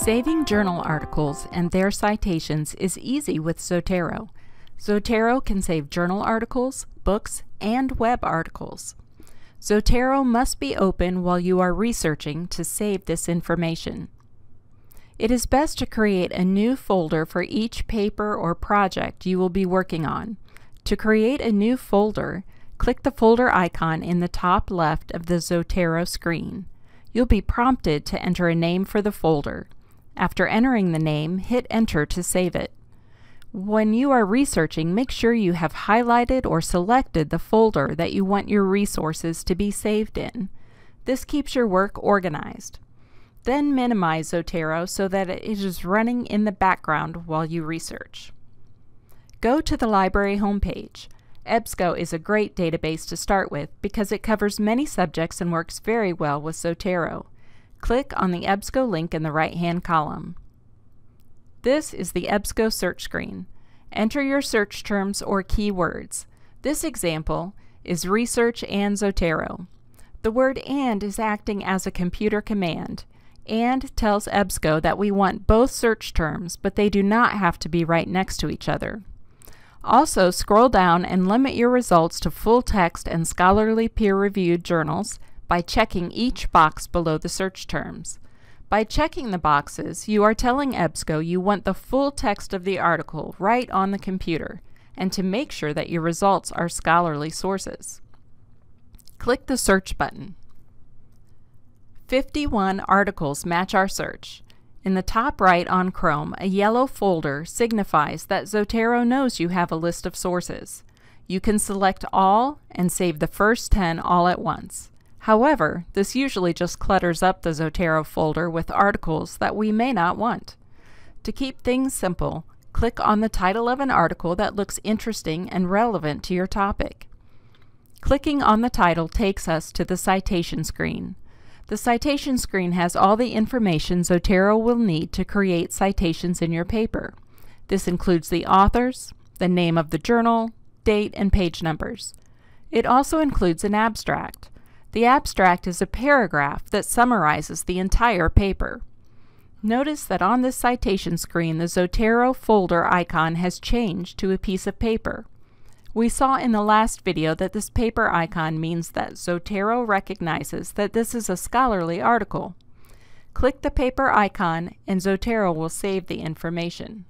Saving journal articles and their citations is easy with Zotero. Zotero can save journal articles, books, and web articles. Zotero must be open while you are researching to save this information. It is best to create a new folder for each paper or project you will be working on. To create a new folder, click the folder icon in the top left of the Zotero screen. You'll be prompted to enter a name for the folder. After entering the name, hit enter to save it. When you are researching, make sure you have highlighted or selected the folder that you want your resources to be saved in. This keeps your work organized. Then minimize Zotero so that it is running in the background while you research. Go to the library homepage. EBSCO is a great database to start with because it covers many subjects and works very well with Zotero. Click on the EBSCO link in the right-hand column. This is the EBSCO search screen. Enter your search terms or keywords. This example is research and Zotero. The word AND is acting as a computer command. AND tells EBSCO that we want both search terms, but they do not have to be right next to each other. Also, scroll down and limit your results to full text and scholarly peer-reviewed journals by checking each box below the search terms. By checking the boxes, you are telling EBSCO you want the full text of the article right on the computer and to make sure that your results are scholarly sources. Click the Search button. 51 articles match our search. In the top right on Chrome, a yellow folder signifies that Zotero knows you have a list of sources. You can select all and save the first 10 all at once. However, this usually just clutters up the Zotero folder with articles that we may not want. To keep things simple, click on the title of an article that looks interesting and relevant to your topic. Clicking on the title takes us to the citation screen. The citation screen has all the information Zotero will need to create citations in your paper. This includes the authors, the name of the journal, date, and page numbers. It also includes an abstract. The abstract is a paragraph that summarizes the entire paper. Notice that on this citation screen the Zotero folder icon has changed to a piece of paper. We saw in the last video that this paper icon means that Zotero recognizes that this is a scholarly article. Click the paper icon and Zotero will save the information.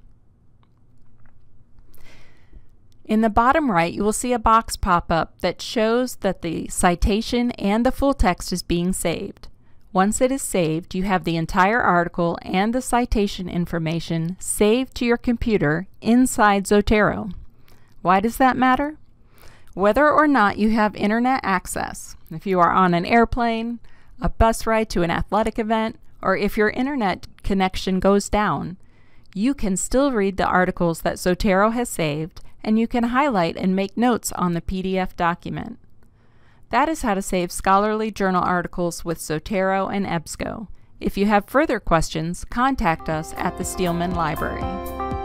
In the bottom right, you will see a box pop up that shows that the citation and the full text is being saved. Once it is saved, you have the entire article and the citation information saved to your computer inside Zotero. Why does that matter? Whether or not you have internet access, if you are on an airplane, a bus ride to an athletic event, or if your internet connection goes down, you can still read the articles that Zotero has saved and you can highlight and make notes on the PDF document. That is how to save scholarly journal articles with Zotero and EBSCO. If you have further questions, contact us at the Steelman Library.